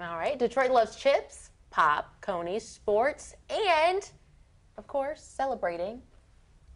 All right. Detroit loves chips, pop, conies, sports, and, of course, celebrating.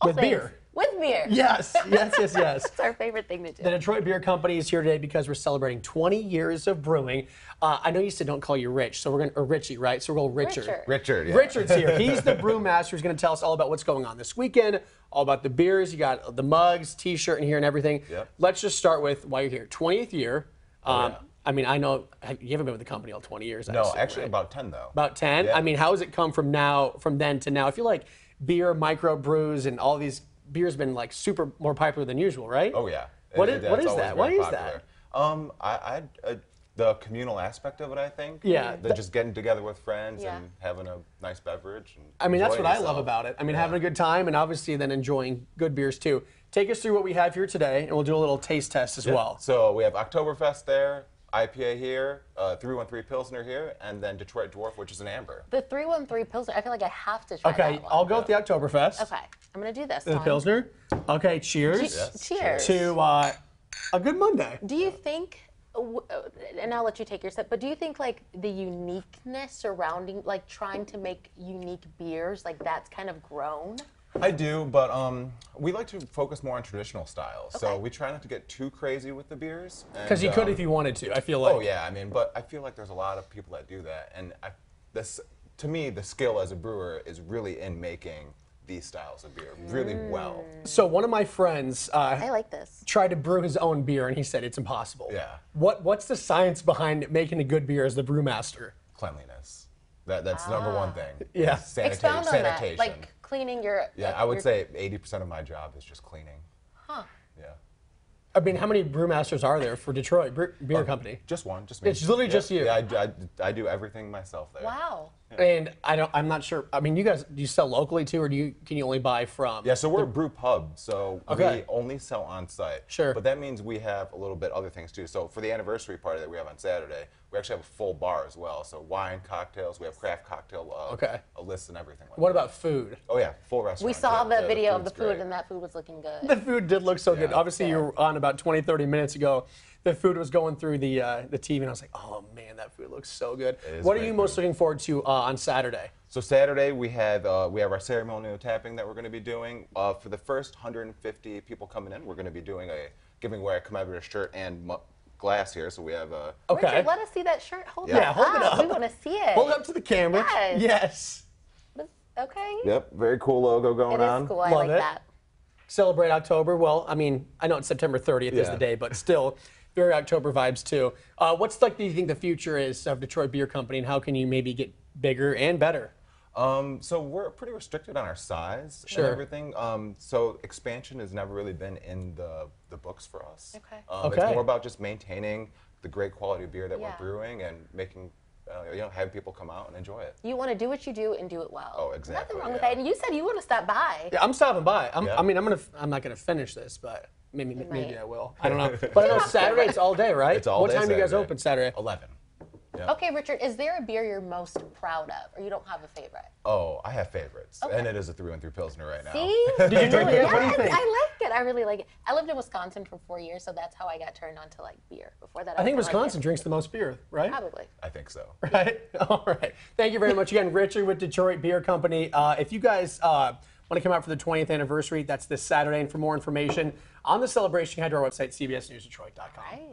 all With things. beer. With beer. Yes, yes, yes, yes. It's our favorite thing to do. The Detroit Beer Company is here today because we're celebrating 20 years of brewing. Uh, I know you said don't call you Rich, so we're gonna or Richie, right? So we'll go Richard. Richard. Richard, yeah. Richard's here. He's the brewmaster. Who's going to tell us all about what's going on this weekend, all about the beers. You got the mugs, T-shirt in here, and everything. Yep. Let's just start with why you're here. 20th year. Um, Oh, yeah. I mean, I know you haven't been with the company all 20 years. I No, assume, actually right? about 10 though. About 10? Yeah. I mean, how has it come from now, from then to now? I feel like beer, micro brews, and all these beers been like super more popular than usual, right? Oh yeah. What It- is- what it's is always that? very Why is popular. Um, I, I uh, the communal aspect of it, I think. Yeah. The just getting together with friends Yeah. and having a nice beverage. And I mean, that's what enjoying I love about it. I mean, having a good time and obviously then enjoying good beers too. Take us through what we have here today, and we'll do a little taste test as well. So we have Oktoberfest there, IPA here, uh, 313 Pilsner here, and then Detroit Dwarf, which is an amber. the 313 Pilsner, I feel like I have to try Okay, that one. I'll go with the Oktoberfest. Okay, I'm going to do this The one. Pilsner. Okay, cheers. Che- Cheers. To uh, a good Monday. Do you think, uh, and I'll let you take your sip, but do you think like the uniqueness surrounding, like trying to make unique beers, like that's kind of grown? I do, but um, we like to focus more on traditional styles. So we try not to get too crazy with the beers. Because you and, could um, if you wanted to. I feel like. Oh yeah, I mean, but I feel like there's a lot of people that do that, and I, this, to me, the skill as a brewer is really in making these styles of beer really well. So one of my friends uh, I like this. tried to brew his own beer, and he said it's impossible. Yeah. What What's the science behind making a good beer as the brewmaster? Cleanliness, that that's number one thing. Yeah. sanita- Expound on that. sanitation. Like cleaning your. yeah, like, I would your- say 80% of my job is just cleaning. Huh. Yeah. I mean, how many brewmasters are there for Detroit Bre- Beer Oh. Company? Just one, just me. It's literally Yeah, just you. Yeah, I, do- I, I do everything myself there. Wow. And I don't. I'm not sure. I mean, you guys, do you sell locally too, or do you can you only buy from? Yeah, so we're a brew pub, so Okay. we only sell on site. Sure. But that means we have a little bit other things too. So for the anniversary party that we have on Saturday, we actually have a full bar as well. So wine, cocktails, we have craft cocktail, uh, Okay. a list and everything like What that. about food? Oh yeah, full restaurant. We saw too. the Yeah, video of the food, great. and that food was looking good. The food did look so good. Yeah. Obviously, you were on about 20, 30 minutes ago. The food was going through the uh, the TV, and I was like, oh man, that food looks so good. What are great you most food. looking forward to uh, on Saturday? So Saturday we have uh, we have our ceremonial tapping that we're going to be doing. Uh, for the first 150 people coming in, we're going to be doing a giving away a commemorative shirt and mu- glass here. So we have a. Okay. Richard, let us see that shirt. Hold Yeah. that Yeah, hold it up. We want to see it. Hold it up to the camera. Yes. Yes. Okay. Yep, very cool logo going It on. cool. I Love like it. that. Celebrate October. Well, I mean, I know it's September 30th is the day, but still, very October vibes too. Uh, what's like? Do you think the future is of Detroit Beer Company, and how can you maybe get bigger and better? Um, so we're pretty restricted on our size Sure. and everything. Um, so expansion has never really been in the, the books for us. Okay. Um, Okay. It's more about just maintaining the great quality beer that Yeah. we're brewing and making, uh, you know, having people come out and enjoy it. You want to do what you do and do it well. Oh, exactly. Nothing exactly, wrong with that. And you said you want to stop by. Yeah, I'm stopping by. I'm, Yeah. I mean, I'm gonna. I'm not gonna finish this, but maybe maybe. I will. I don't know. But I know Saturday it's all day, right? It's all What day time do you guys open Saturday? 11. Yeah. Okay, Richard, is there a beer you're most proud of, or you don't have a favorite? Oh, I have favorites. Okay. And it is a 313 Pilsner right now. See? Did you drink it? Yes, What do? I like it. I really like it. I lived in Wisconsin for four years, so that's how I got turned on to like beer. Before that, I think was like Wisconsin drinks the most beer, right? Probably. I think so. Right. All right. Thank you very much again, Richard with Detroit Beer Company. Uh, if you guys uh, want to come out for the 20th anniversary, that's this Saturday. And for more information on the celebration, head to our website, cbsnewsdetroit.com. Right.